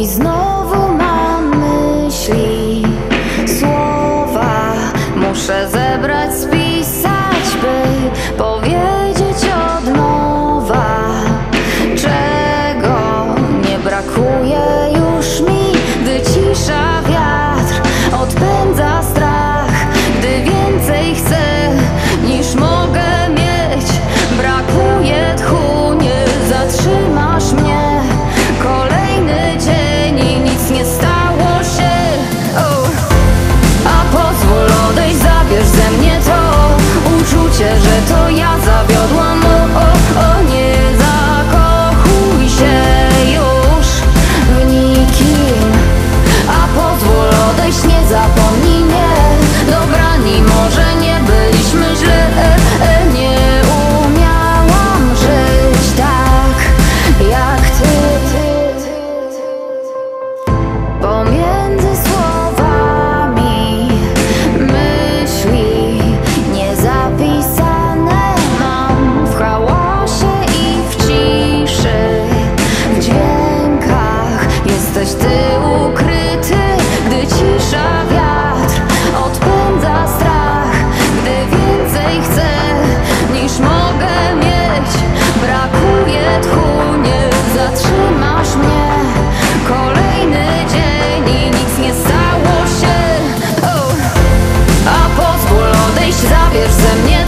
I znowu mam myśli. Słowa muszę лишь за мне